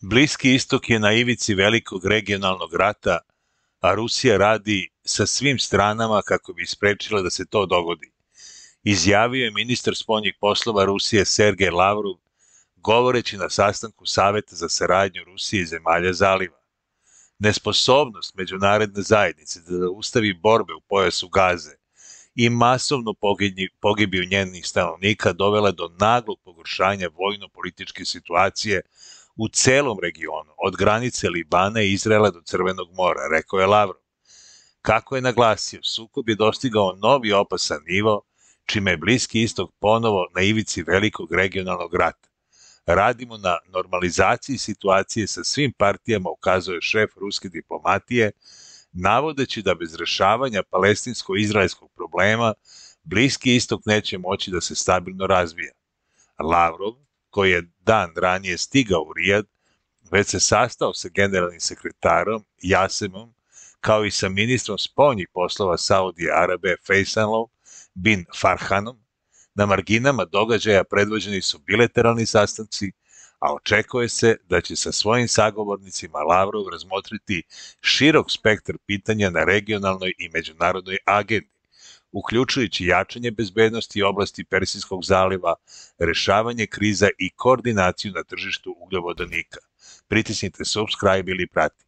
Bliski istok je na ivici velikog regionalnog rata, a Rusija radi sa svim stranama kako bi sprečila da se to dogodi. Izjavio je ministar spoljnih poslova Rusije Sergej Lavrov, govoreći na sastanku Saveta za saradnju Rusije i zemalja zaliva. Nesposobnost međunarodne zajednice da ustavi borbe u pojasu Gaze i masovno pogibiju njenih stanovnika dovela do naglog pogoršanja vojno-političke situacije u celom regionu, od granice Libana i Izraela do Crvenog mora, rekao je Lavrov. Kako je naglasio, sukob je dostigao novi opasan nivo, čime je Bliski istok ponovo na ivici velikog regionalnog rata. Radimo na normalizaciji situacije sa svim partijama, ukazuje šef ruske diplomatije, navodeći da bez rešavanja palestinsko-izraelskog problema Bliski istok neće moći da se stabilno razvija. Lavrov, koji je dan ranije stigao u Rijad, već se sastao sa generalnim sekretarom Jasemom, kao i sa ministrom spoljnih poslova Saudije Arabe Faisalom bin Farhanom, na marginama događaja predvođeni su bilateralni sastanci, a očekuje se da će sa svojim sagovornicima Lavrov razmotriti širok spektar pitanja na regionalnoj i međunarodnoj agendi, uključujući jačanje bezbednosti oblasti Persijskog zaliva, rešavanje kriza i koordinaciju na tržištu ugljovodanika. Pritisnite subscribe ili prati.